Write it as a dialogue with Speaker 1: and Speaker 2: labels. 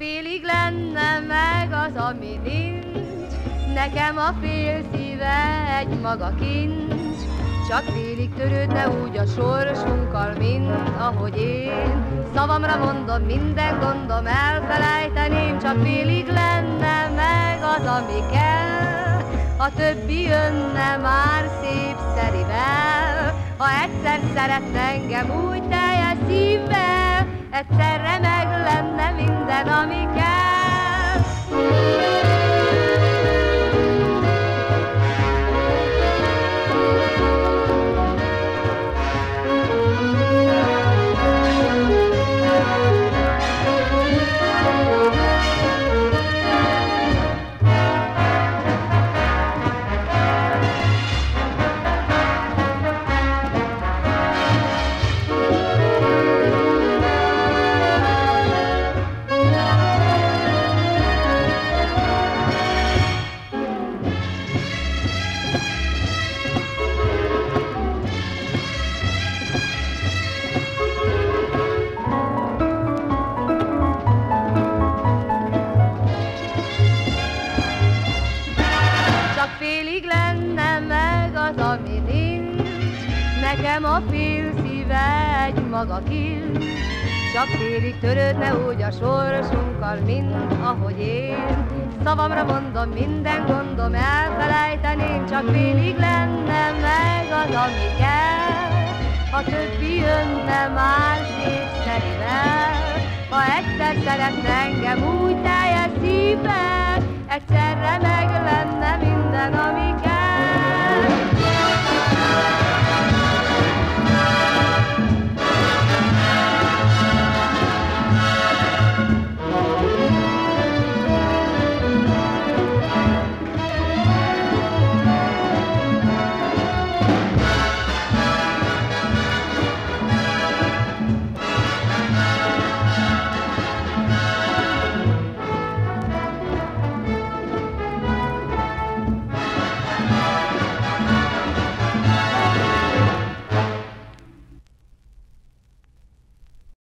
Speaker 1: félig lenne meg az, ami nincs, nekem a fél szíve egy maga kincs, csak félig törődne úgy a sorsunkkal, mint ahogy én. Szavamra mondom, minden gondom elfelejteném, csak félig lenne meg az, ami kell. A többi jönne már szép szerivel, ha egyszer szeretne engem úgy teljes szívvel, egyszerre meg lenne minden, Nekem a fél szíve egy maga kincs, csak félig törődne úgy a sorsunkkal, mint ahogy én. Szavamra mondom, minden gondom elfelejteném, csak félig lenne meg az, ami kell. Ha többi jönne már szép szerivel, ha egyszer szeretne engem úgy teljes szívvel, egyszerre meg